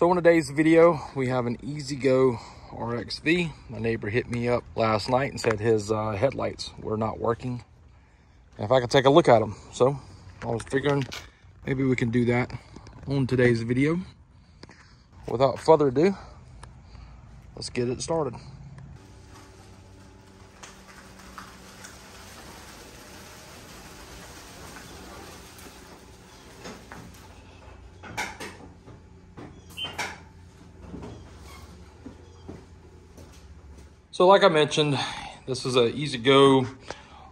So in today's video, we have an E-Z-GO RXV. My neighbor hit me up last night and said his uh, headlights were not working. And if I could take a look at them. So I was figuring maybe we can do that on today's video. Without further ado, let's get it started. So like I mentioned, this is a E-Z-GO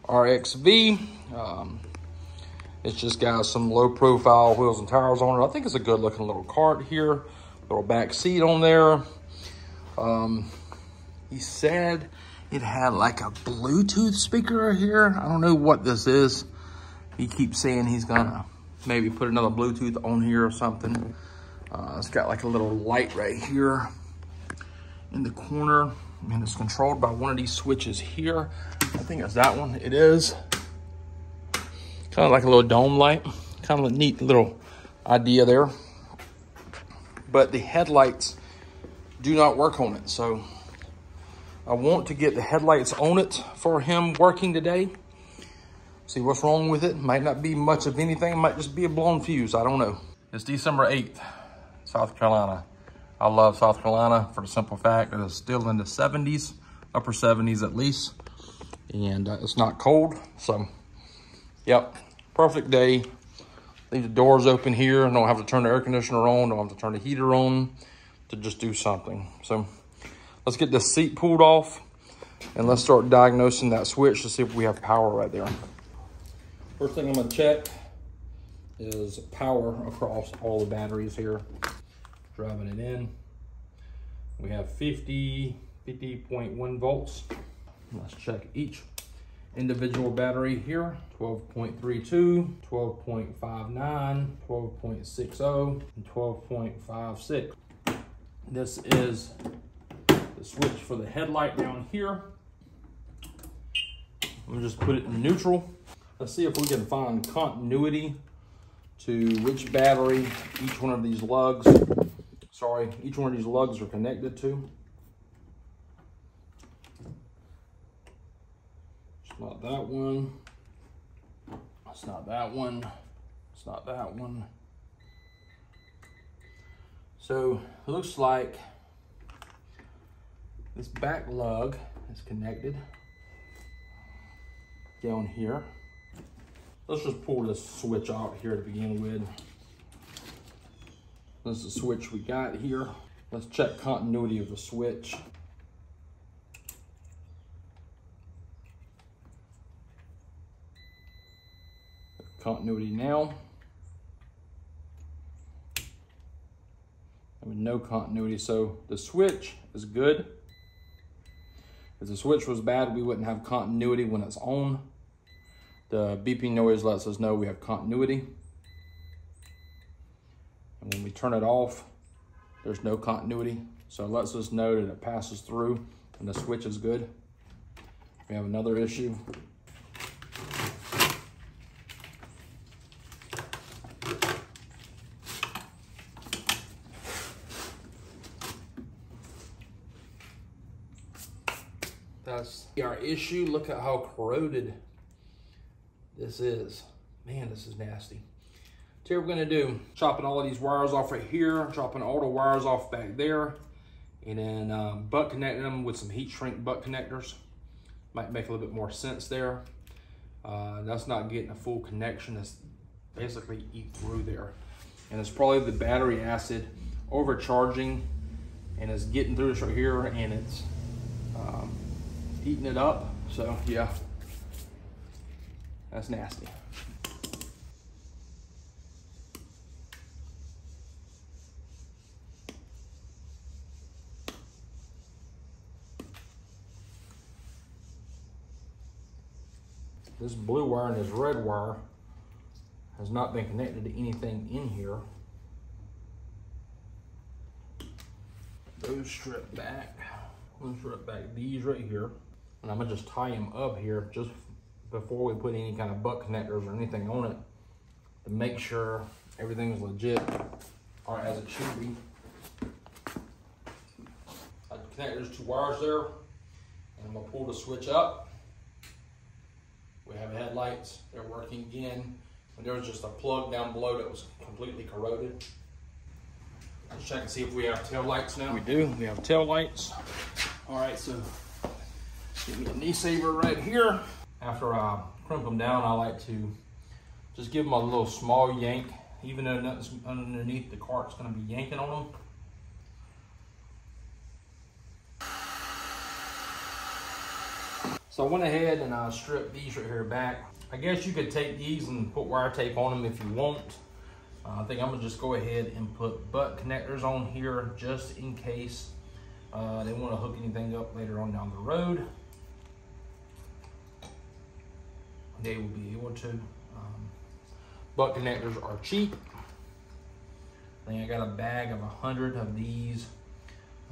RXV. Um, it's just got some low profile wheels and tires on it. I think it's a good looking little cart here. Little back seat on there. Um, he said it had like a Bluetooth speaker here. I don't know what this is. He keeps saying he's gonna maybe put another Bluetooth on here or something. Uh, it's got like a little light right here in the corner and it's controlled by one of these switches here. I think it's that one. It is kind of like a little dome light. Kind of a neat little idea there. But the headlights do not work on it. So I want to get the headlights on it for him working today. See what's wrong with it. Might not be much of anything. Might just be a blown fuse. I don't know. It's December 8th, South Carolina. I love South Carolina for the simple fact that it's still in the 70s, upper 70s at least. And uh, it's not cold. So, yep, perfect day. Leave the doors open here. I don't have to turn the air conditioner on. Don't have to turn the heater on to just do something. So, let's get the seat pulled off. And let's start diagnosing that switch to see if we have power right there. First thing I'm to check is power across all the batteries here driving it in. We have 50, 50.1 volts. Let's check each individual battery here. 12.32, 12.59, 12.60, and 12.56. This is the switch for the headlight down here. I'm just put it in neutral. Let's see if we can find continuity to which battery each one of these lugs sorry, each one of these lugs are connected to. It's not that one. It's not that one. It's not that one. So it looks like this back lug is connected down here. Let's just pull this switch out here to begin with. This is the switch we got here. Let's check continuity of the switch. Continuity now. with no continuity, so the switch is good. If the switch was bad, we wouldn't have continuity when it's on. The beeping noise lets us know we have continuity. When we turn it off, there's no continuity. So it lets us know that it passes through and the switch is good. We have another issue. That's our issue. Look at how corroded this is. Man, this is nasty. So what we're gonna do, chopping all these wires off right here, chopping all the wires off back there, and then um, butt connecting them with some heat shrink butt connectors. Might make a little bit more sense there. Uh, that's not getting a full connection. It's basically eat through there. And it's probably the battery acid overcharging and it's getting through this right here and it's um, eating it up. So yeah, that's nasty. This blue wire and this red wire has not been connected to anything in here. Those strip back. Let's strip back these right here. And I'm gonna just tie them up here just before we put any kind of butt connectors or anything on it to make sure everything's legit or as it should be. I connect those two wires there. And I'm gonna pull the switch up. We have headlights, they're working again. And there was just a plug down below that was completely corroded. Let's check and see if we have tail lights now. We do, we have tail lights. All right, so give me a knee saver right here. After I crimp them down, I like to just give them a little small yank, even though nothing's underneath the cart's gonna be yanking on them. So I went ahead and I stripped these right here back. I guess you could take these and put wire tape on them if you want. Uh, I think I'm gonna just go ahead and put butt connectors on here just in case uh, they wanna hook anything up later on down the road. They will be able to. Um, butt connectors are cheap. I think I got a bag of a hundred of these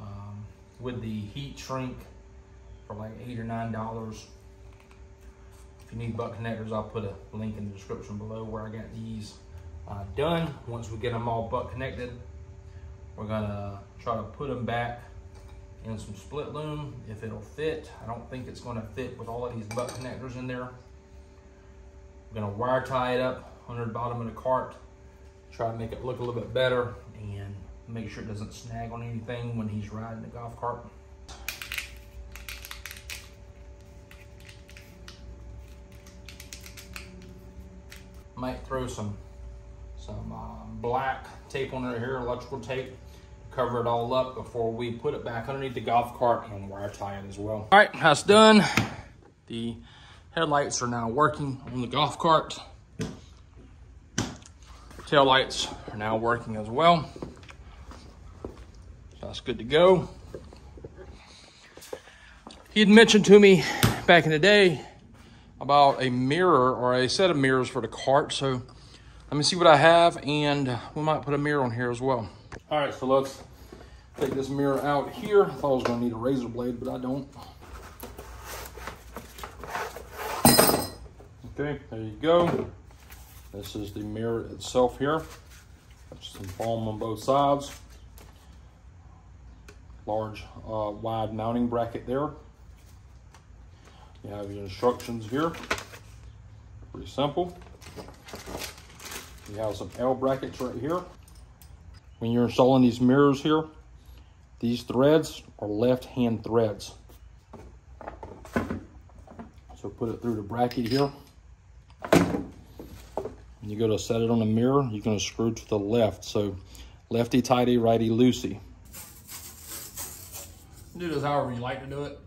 um, with the heat shrink for like eight or nine dollars. If you need butt connectors, I'll put a link in the description below where I got these uh, done. Once we get them all butt connected, we're gonna try to put them back in some split loom if it'll fit. I don't think it's gonna fit with all of these butt connectors in there. We're gonna wire tie it up under the bottom of the cart, try to make it look a little bit better and make sure it doesn't snag on anything when he's riding the golf cart. Might throw some some uh, black tape on it here, electrical tape, cover it all up before we put it back underneath the golf cart and wire tie it as well. All right, that's done. The headlights are now working on the golf cart. Tail lights are now working as well. So that's good to go. He had mentioned to me back in the day about a mirror or a set of mirrors for the cart. So let me see what I have and we might put a mirror on here as well. All right, so let's take this mirror out here. I thought I was gonna need a razor blade, but I don't. Okay, there you go. This is the mirror itself here. Got some foam on both sides. Large, uh, wide mounting bracket there. You have your instructions here. Pretty simple. You have some L brackets right here. When you're installing these mirrors here, these threads are left-hand threads. So put it through the bracket here. When you go to set it on the mirror, you're gonna screw to the left. So lefty tighty, righty loosey. Do this however you like to do it.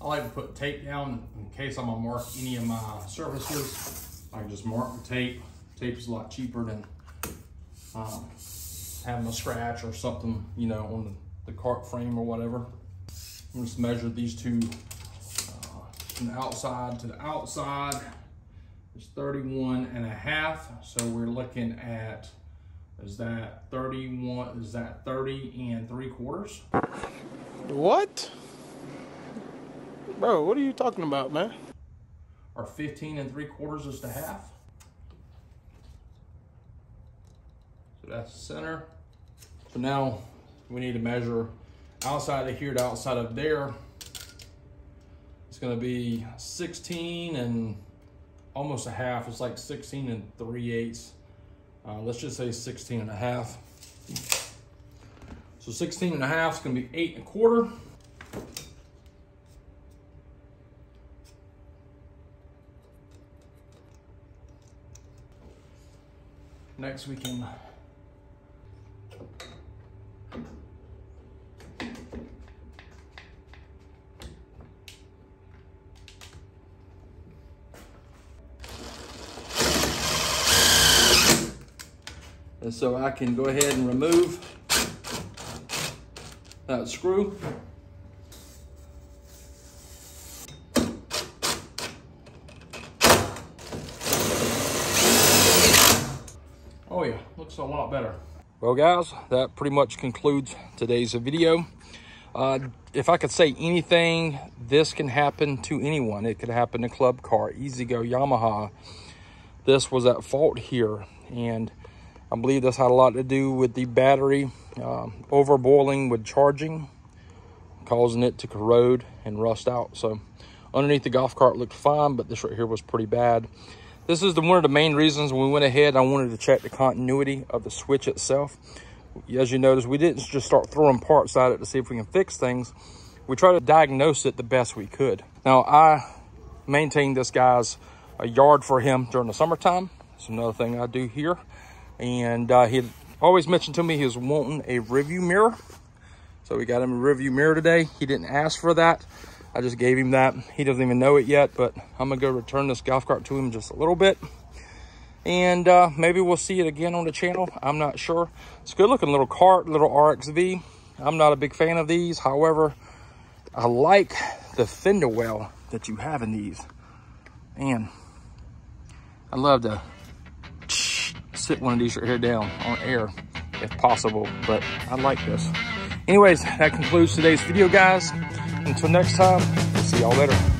I like to put tape down in case I'm gonna mark any of my surfaces. I can just mark the tape. Tape is a lot cheaper than um, having a scratch or something, you know, on the, the cart frame or whatever. I'm just measure these two uh, from the outside to the outside. It's 31 and a half. So we're looking at, is that 31, is that 30 and three quarters? What? Bro, what are you talking about, man? Or 15 and three quarters is the half. So that's center. So now we need to measure outside of here to outside of there. It's gonna be 16 and almost a half. It's like 16 and 3 eighths. Uh, let's just say 16 and a half. So 16 and a half is gonna be eight and a quarter. Next we can And so I can go ahead and remove that screw. Oh yeah, looks a lot better. Well guys, that pretty much concludes today's video. Uh, if I could say anything, this can happen to anyone. It could happen to Club Car, E-Z-GO, Yamaha. This was at fault here. And I believe this had a lot to do with the battery uh, overboiling with charging. causing it to corrode and rust out. So underneath the golf cart looked fine, but this right here was pretty bad. This is the, one of the main reasons we went ahead. I wanted to check the continuity of the switch itself. As you notice, we didn't just start throwing parts at it to see if we can fix things. We tried to diagnose it the best we could. Now, I maintained this guy's a yard for him during the summertime. It's another thing I do here. And uh, he always mentioned to me he was wanting a review mirror. So we got him a review mirror today. He didn't ask for that. I just gave him that. He doesn't even know it yet, but I'm gonna go return this golf cart to him just a little bit. And uh, maybe we'll see it again on the channel. I'm not sure. It's a good looking little cart, little RXV. I'm not a big fan of these. However, I like the fender well that you have in these. Man, I love to sit one of these right here down on air if possible, but I like this. Anyways, that concludes today's video, guys. Until next time, we'll see y'all later.